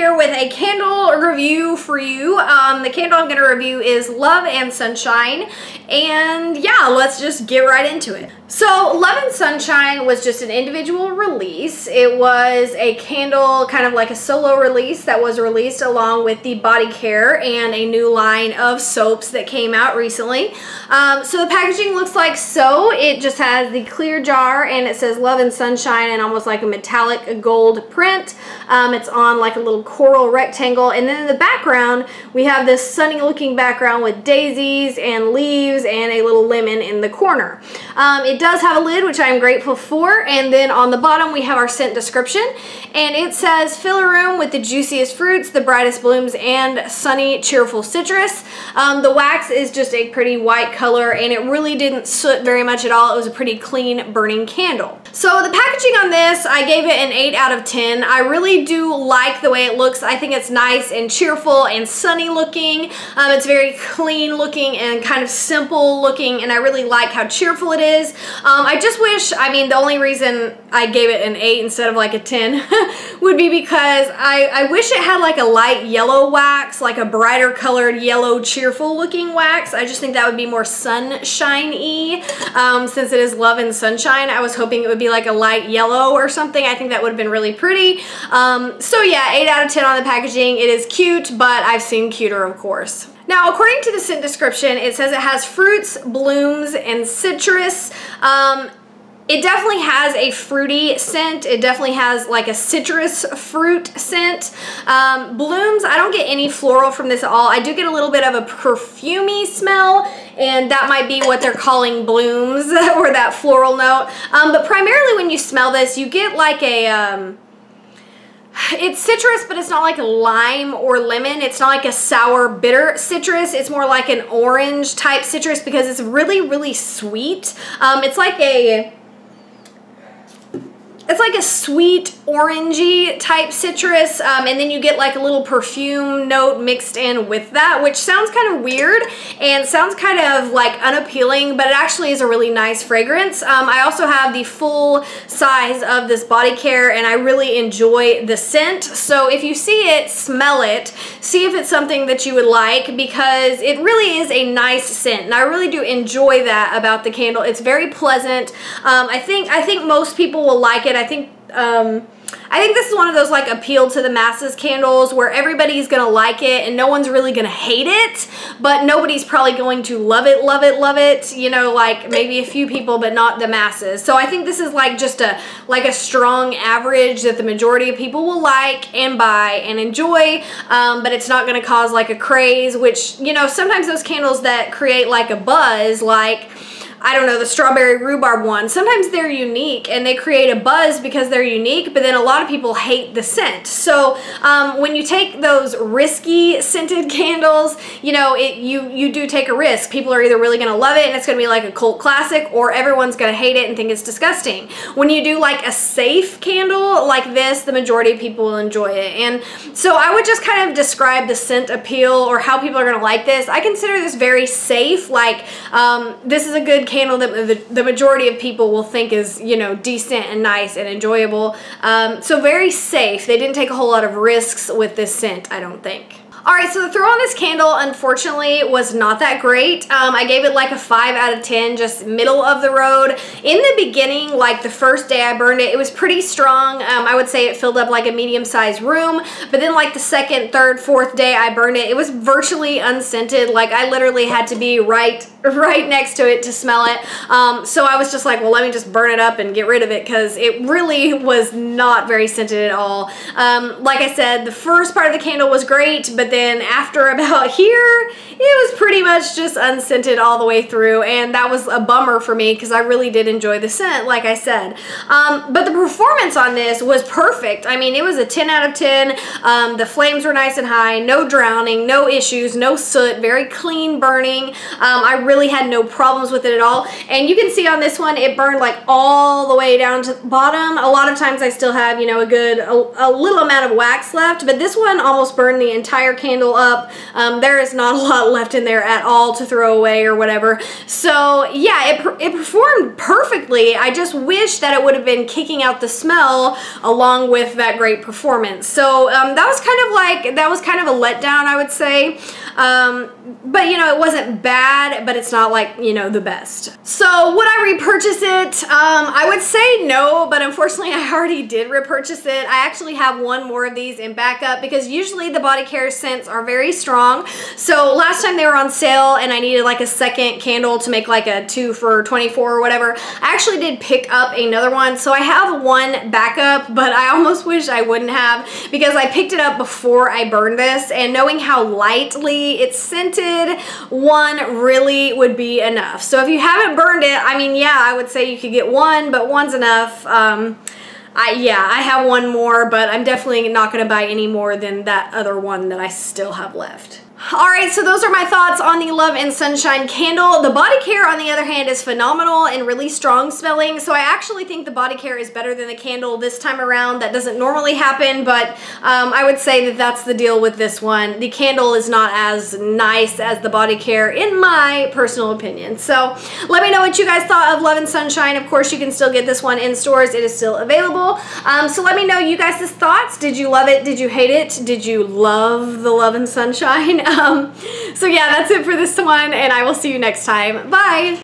here with a candle review for you. Um, the candle I'm going to review is Love and Sunshine. And yeah, let's just get right into it. So Love and Sunshine was just an individual release. It was a candle, kind of like a solo release that was released along with the body care and a new line of soaps that came out recently. Um, so the packaging looks like so. It just has the clear jar and it says Love and Sunshine and almost like a metallic gold print. Um, it's on like a little coral rectangle. And then in the background, we have this sunny looking background with daisies and leaves and a little lemon in the corner. Um, it does have a lid, which I'm grateful for. And then on the bottom, we have our scent description. And it says, fill a room with the juiciest fruits, the brightest blooms, and sunny, cheerful citrus. Um, the wax is just a pretty white color, and it really didn't soot very much at all. It was a pretty clean burning candle. So the packaging on this, I gave it an 8 out of 10. I really do like the way it looks. I think it's nice and cheerful and sunny looking. Um, it's very clean looking and kind of simple looking, and I really like how cheerful it is. Um, I just wish, I mean, the only reason I gave it an 8 instead of like a 10 would be because I, I wish it had like a light yellow wax, like a brighter colored yellow cheerful looking wax. I just think that would be more sunshine-y. Um, since it is love and sunshine, I was hoping it would be like a light yellow or something. I think that would have been really pretty. Um, so yeah, 8 out of 10 on the packaging. It is cute, but I've seen cuter, of course. Now, according to the scent description, it says it has fruits, blooms, and citrus. Um, it definitely has a fruity scent. It definitely has like a citrus fruit scent. Um, blooms, I don't get any floral from this at all. I do get a little bit of a perfumey smell and that might be what they're calling blooms or that floral note. Um, but primarily when you smell this, you get like a... Um, it's citrus, but it's not like lime or lemon. It's not like a sour, bitter citrus. It's more like an orange type citrus because it's really, really sweet. Um, it's like a it's like a sweet orangey type citrus um, and then you get like a little perfume note mixed in with that which sounds kind of weird and sounds kind of like unappealing but it actually is a really nice fragrance. Um, I also have the full size of this body care and I really enjoy the scent so if you see it smell it see if it's something that you would like because it really is a nice scent and I really do enjoy that about the candle. It's very pleasant. Um, I think I think most people will like it. I think um, I think this is one of those like appeal to the masses candles where everybody's gonna like it and no one's really gonna hate it, but nobody's probably going to love it, love it, love it. You know, like maybe a few people, but not the masses. So I think this is like just a like a strong average that the majority of people will like and buy and enjoy, um, but it's not gonna cause like a craze. Which you know, sometimes those candles that create like a buzz, like I don't know, the strawberry rhubarb one. Sometimes they're unique and they create a buzz because they're unique, but then a lot of people hate the scent. So um, when you take those risky scented candles, you know, it you, you do take a risk. People are either really going to love it and it's going to be like a cult classic or everyone's going to hate it and think it's disgusting. When you do like a safe candle like this, the majority of people will enjoy it. And so I would just kind of describe the scent appeal or how people are going to like this. I consider this very safe. Like um, this is a good candle that the, the majority of people will think is, you know, decent and nice and enjoyable. Um, so very safe. They didn't take a whole lot of risks with this scent, I don't think. All right, so the throw on this candle, unfortunately, was not that great. Um, I gave it like a 5 out of 10, just middle of the road. In the beginning, like the first day I burned it, it was pretty strong. Um, I would say it filled up like a medium-sized room, but then like the second, third, fourth day I burned it, it was virtually unscented. Like I literally had to be right right next to it to smell it. Um, so I was just like, well, let me just burn it up and get rid of it because it really was not very scented at all. Um, like I said, the first part of the candle was great, but then after about here, it was pretty much just unscented all the way through, and that was a bummer for me because I really did enjoy the scent, like I said. Um, but the performance on this was perfect. I mean, it was a 10 out of 10. Um, the flames were nice and high, no drowning, no issues, no soot, very clean burning. Um, I really had no problems with it at all. And you can see on this one, it burned like all the way down to the bottom. A lot of times I still have, you know, a good, a, a little amount of wax left, but this one almost burned the entire candle up. Um, there is not a lot left in there at all to throw away or whatever. So yeah, it, it performed perfectly. I just wish that it would have been kicking out the smell along with that great performance. So um, that was kind of like, that was kind of a letdown, I would say. Um, but you know, it wasn't bad, but it's not like, you know, the best. So would I repurchase it? Um, I would say no, but unfortunately I already did repurchase it. I actually have one more of these in backup because usually the body care scents are very strong. So last time they were on sale and I needed like a second candle to make like a two for 24 or whatever, I actually did pick up another one. So I have one backup, but I almost wish I wouldn't have because I picked it up before I burned this and knowing how lightly it's scented, one really would be enough. So if you haven't burned it, I mean, yeah, I would say you could get one, but one's enough. Um, I, yeah, I have one more, but I'm definitely not going to buy any more than that other one that I still have left. Alright, so those are my thoughts on the Love and Sunshine candle. The body care, on the other hand, is phenomenal and really strong smelling, so I actually think the body care is better than the candle this time around. That doesn't normally happen, but um, I would say that that's the deal with this one. The candle is not as nice as the body care, in my personal opinion. So let me know what you guys thought of Love and Sunshine. Of course, you can still get this one in stores. It is still available. Um, so let me know you guys' thoughts. Did you love it? Did you hate it? Did you love the Love and Sunshine? Um, so yeah, that's it for this one, and I will see you next time. Bye!